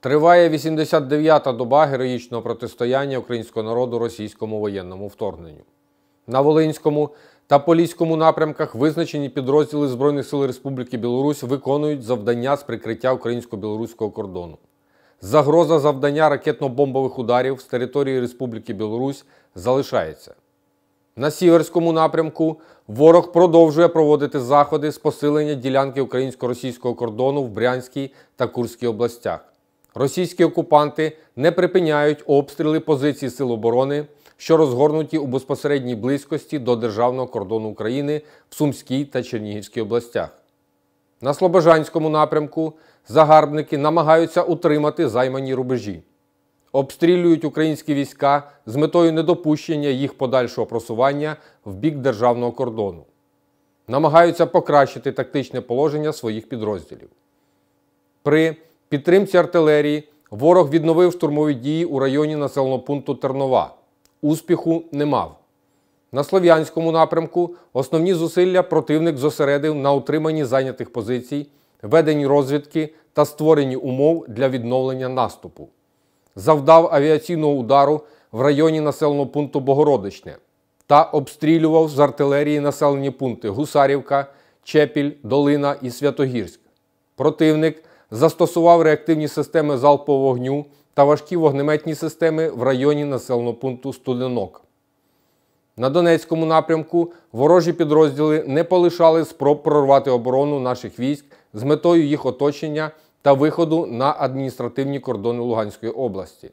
Триває 89-та доба героїчного протистояння українського народу російському воєнному вторгненню. На Волинському та Поліському напрямках визначені підрозділи Збройних сил Республіки Білорусь виконують завдання з прикриття українсько-білоруського кордону. Загроза завдання ракетно-бомбових ударів з території Республіки Білорусь залишається. На сіверському напрямку ворог продовжує проводити заходи з посилення ділянки українсько-російського кордону в Брянській та Курській областях. Російські окупанти не припиняють обстріли позицій Сил оборони, що розгорнуті у безпосередній близькості до державного кордону України в Сумській та Чернігівській областях. На Слобожанському напрямку загарбники намагаються утримати займані рубежі обстрілюють українські війська з метою недопущення їх подальшого просування в бік державного кордону, намагаються покращити тактичне положення своїх підрозділів. При підтримці артилерії ворог відновив штурмові дії у районі населеного пункту Тернова. Успіху не мав. На Слов'янському напрямку основні зусилля противник зосередив на утриманні зайнятих позицій, веденні розвідки та створенні умов для відновлення наступу завдав авіаційного удару в районі населеного пункту Богородичне та обстрілював з артилерії населені пункти Гусарівка, Чепіль, Долина і Святогірськ. Противник застосував реактивні системи залпового вогню та важкі вогнеметні системи в районі населеного пункту Студенок. На Донецькому напрямку ворожі підрозділи не полишали спроб прорвати оборону наших військ з метою їх оточення та виходу на адміністративні кордони Луганської області.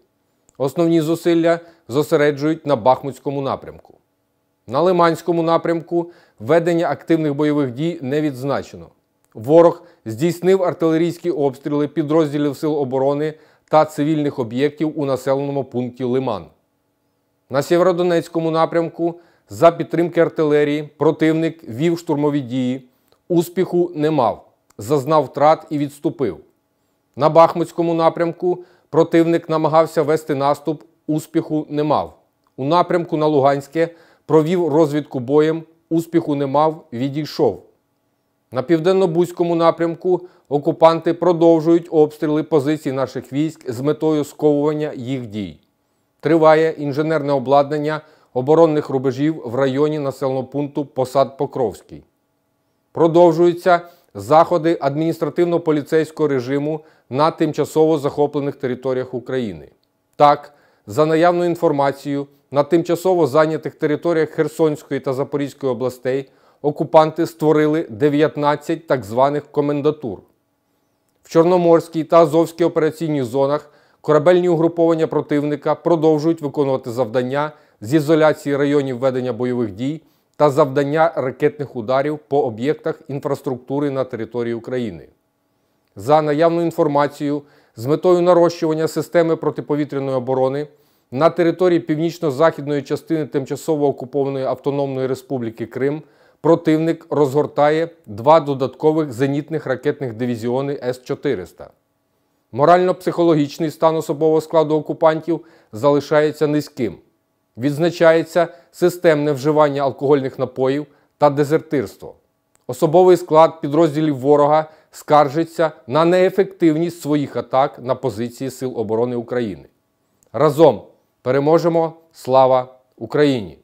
Основні зусилля зосереджують на Бахмутському напрямку. На Лиманському напрямку ведення активних бойових дій не відзначено. Ворог здійснив артилерійські обстріли підрозділів Сил оборони та цивільних об'єктів у населеному пункті Лиман. На Сєвєродонецькому напрямку за підтримки артилерії противник вів штурмові дії, успіху не мав, зазнав втрат і відступив. На Бахмутському напрямку противник намагався вести наступ, успіху не мав. У напрямку на Луганське провів розвідку боєм, успіху не мав, відійшов. На південно-бузькому напрямку окупанти продовжують обстріли позицій наших військ з метою сковування їх дій. Триває інженерне обладнання оборонних рубежів в районі населеного пункту Посад Покровський. Продовжуються заходи адміністративно-поліцейського режиму на тимчасово захоплених територіях України. Так, за наявною інформацією, на тимчасово зайнятих територіях Херсонської та Запорізької областей окупанти створили 19 так званих комендатур. В Чорноморській та Азовській операційній зонах корабельні угруповання противника продовжують виконувати завдання з ізоляції районів ведення бойових дій та завдання ракетних ударів по об'єктах інфраструктури на території України. За наявною інформацією, з метою нарощування системи протиповітряної оборони на території північно-західної частини тимчасово окупованої Автономної Республіки Крим противник розгортає два додаткових зенітних ракетних дивізіони С-400. Морально-психологічний стан особового складу окупантів залишається низьким. Відзначається системне вживання алкогольних напоїв та дезертирство. Особовий склад підрозділів ворога скаржиться на неефективність своїх атак на позиції Сил оборони України. Разом переможемо! Слава Україні!